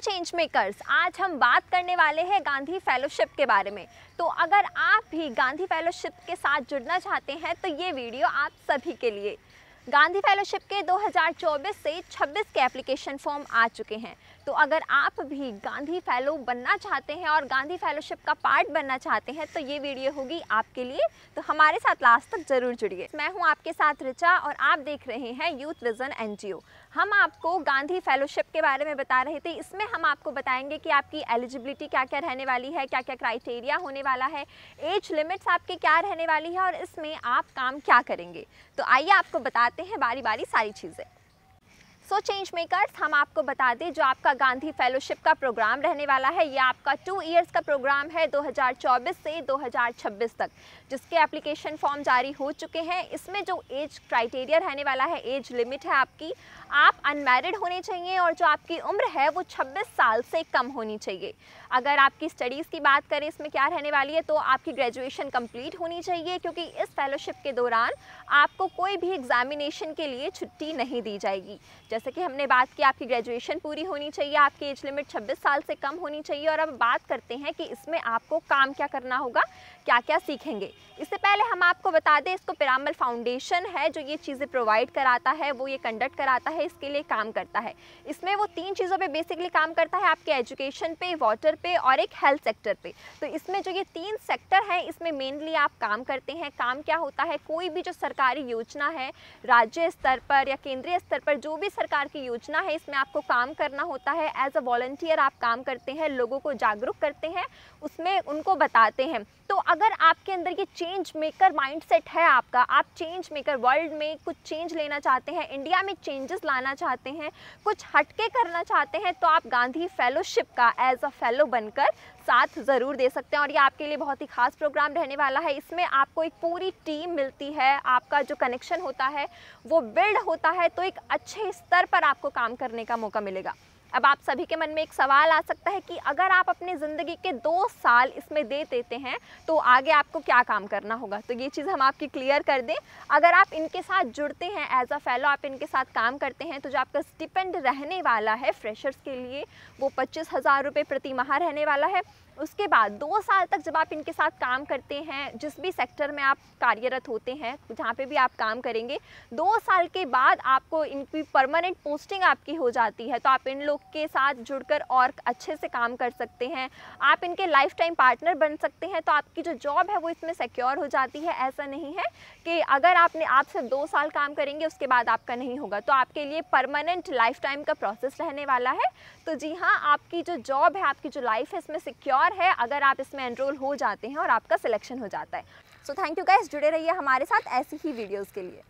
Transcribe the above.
Change makers आज हम बात करने वाले हैं गांधी फेलोशिप के बारे में। तो अगर आप भी गांधी फेलोशिप के साथ जुड़ना चाहते हैं तो ये वीडियो आप सभी के लिए। गांधी फेलोशिप के 2024 से 26 के एप्लीकेशन फॉर्म आ चुके हैं। तो अगर आप भी गांधी फेलो बनना चाहते हैं और गांधी फेलोशिप का पार्ट बनना चाहते हैं तो ये वीडियो होगी आपके लिए। तो हमारे साथ लास्ट तक ज़रूर जुड़िए। मैं हूँ आपके साथ रिचा और आप देख रहे हैं यूथ विजन एनजीओ। हम आपको गांधी फेलोशिप के बारे में बता रहे थे। इसमें हम आपको बताएँगे कि आपकी एलिजिबिलिटी क्या क्या रहने वाली है क्या क्या क्राइटेरिया होने वाला है, एज लिमिट्स आपकी क्या रहने वाली है और इसमें आप काम क्या करेंगे। तो आइए आपको बताते हैं बारी बारी सारी चीज़ें। सो चेंज मेकर्स, हम आपको बता दें, जो आपका गांधी फेलोशिप का प्रोग्राम रहने वाला है, ये आपका टू इयर्स का प्रोग्राम है 2024 से 2026 तक, जिसके एप्लीकेशन फॉर्म जारी हो चुके हैं। इसमें जो एज क्राइटेरिया रहने वाला है एज लिमिट है आपकी, आप अनमेरिड होने चाहिए और जो आपकी उम्र है, वो 26 साल से कम होनी चाहिए। अगर आपकी स्टडीज़ की बात करें, इसमें क्या रहने वाली है तो आपकी ग्रेजुएशन कंप्लीट होनी चाहिए, क्योंकि इस फेलोशिप के दौरान आपको कोई भी एग्जामिनेशन के लिए छुट्टी नहीं दी जाएगी। जैसे कि हमने बात की, आपकी ग्रेजुएशन पूरी होनी चाहिए, आपकी एज लिमिट 26 साल से कम होनी चाहिए और अब बात करते हैं कि इसमें आपको काम क्या करना होगा क्या क्या सीखेंगे। इससे पहले हम आपको बता दें, इसको पिरामल फाउंडेशन है जो ये चीज़ें प्रोवाइड कराता है, वो ये कंडक्ट कराता है, इसके लिए काम करता है। इसमें वो तीन चीज़ों पर बेसिकली काम करता है, आपके एजुकेशन पे वाटर पे और एक हेल्थ सेक्टर पे। तो इसमें जो ये तीन सेक्टर हैं, इसमें मेनली आप काम करते हैं। काम क्या होता है? कोई भी जो सरकारी योजना है, राज्य स्तर पर या केंद्रीय स्तर पर, जो भी सरकार की योजना है, इसमें आपको काम करना होता है। एज अ वॉल्टियर आप काम करते हैं, लोगों को जागरूक करते हैं, उसमें उनको बताते हैं। तो अगर आपके अंदर ये चेंज मेकर माइंडसेट है आपका, आप चेंज मेकर वर्ल्ड में कुछ चेंज लेना चाहते हैं इंडिया में चेंजेस लाना चाहते हैं, कुछ हटके करना चाहते हैं तो आप गांधी फेलोशिप का एज अ फेलो बनकर साथ ज़रूर दे सकते हैं। और ये आपके लिए बहुत ही खास प्रोग्राम रहने वाला है। इसमें आपको एक पूरी टीम मिलती है, आपका जो कनेक्शन होता है, वो बिल्ड होता है। तो एक अच्छे स्तर पर आपको काम करने का मौका मिलेगा। अब आप सभी के मन में एक सवाल आ सकता है कि अगर आप अपनी ज़िंदगी के दो साल इसमें दे देते हैं तो आगे आपको क्या काम करना होगा? तो ये चीज़ हम आपकी क्लियर कर दें। अगर आप इनके साथ जुड़ते हैं एज अ फेलो आप इनके साथ काम करते हैं तो जो आपका स्टिपेंड रहने वाला है फ्रेशर्स के लिए, वो पच्चीस हज़ार रुपये प्रति माह रहने वाला है। उसके बाद दो साल तक जब आप इनके साथ काम करते हैं, जिस भी सेक्टर में आप कार्यरत होते हैं, जहाँ पे भी आप काम करेंगे, दो साल के बाद आपको इनकी परमानेंट पोस्टिंग आपकी हो जाती है तो आप इन लोग के साथ जुड़कर और अच्छे से काम कर सकते हैं। आप इनके लाइफ टाइम पार्टनर बन सकते हैं तो आपकी जो जॉब है वो इसमें सिक्योर हो जाती है। ऐसा नहीं है कि अगर आपने आप सिर्फ़ दो साल काम करेंगे, उसके बाद आपका नहीं होगा। तो आपके लिए परमानेंट लाइफ टाइम का प्रोसेस रहने वाला है। तो जी हाँ आपकी जो जॉब है, आपकी जो लाइफ है, इसमें सिक्योर है। अगर आप इसमें एनरोल हो जाते हैं और आपका सिलेक्शन हो जाता है। सो थैंक यू गाइस जुड़े रहिए हमारे साथ ऐसी ही वीडियोज़ के लिए।